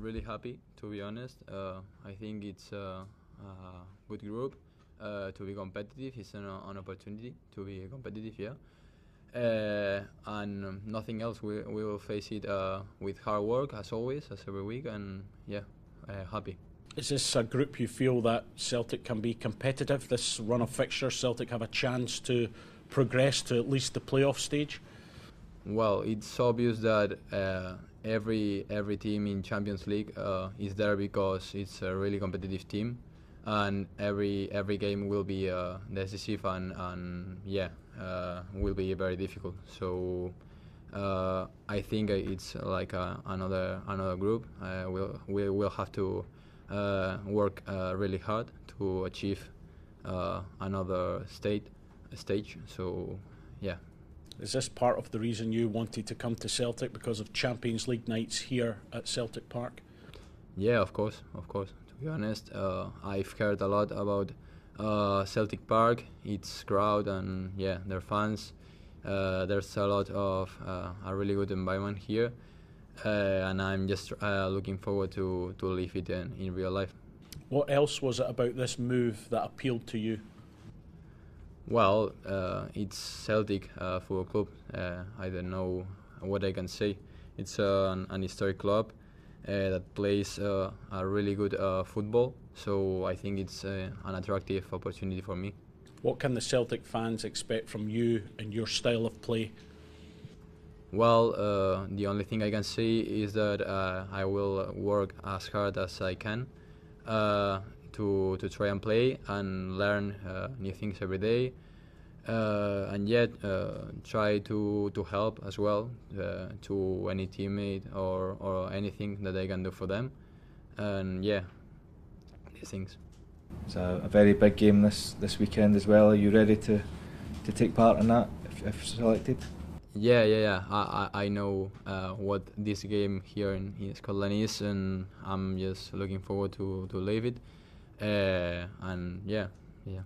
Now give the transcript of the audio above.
really happy to be honest. Uh, I think it's a, a good group uh, to be competitive. It's an, an opportunity to be competitive, yeah. Uh, and nothing else. We, we will face it uh, with hard work as always, as every week, and yeah, uh, happy. Is this a group you feel that Celtic can be competitive? This run of fixtures, Celtic have a chance to progress to at least the playoff stage. Well, it's obvious that uh, every every team in Champions League uh, is there because it's a really competitive team, and every every game will be uh, decisive and, and yeah uh, will be very difficult. So uh, I think it's like a, another another group. Uh, we'll we will have to work really hard to achieve another state stage. So yeah. Is this part of the reason you wanted to come to Celtic because of Champions League nights here at Celtic Park? Yeah, of course, of course. To be honest, uh, I've heard a lot about uh, Celtic Park, its crowd, and yeah, their fans. Uh, there's a lot of uh, a really good environment here, uh, and I'm just uh, looking forward to to live it in, in real life. What else was it about this move that appealed to you? Well, uh, it's Celtic uh, Football Club. Uh, I don't know what I can say. It's an, an historic club uh, that plays uh, a really good uh, football, so I think it's an attractive opportunity for me. What can the Celtic fans expect from you and your style of play? Well, the only thing I can say is that I will work as hard as I can to to try and play and learn uh, new things every day, uh, and yet uh, try to to help as well uh, to any teammate or or anything that I can do for them, and yeah, these things. It's a, a very big game this this weekend as well. Are you ready to to take part in that if, if selected? Yeah, yeah, yeah. I, I, I know uh, what this game here in, in Scotland is, and I'm just looking forward to, to live it uh, and yeah, yeah.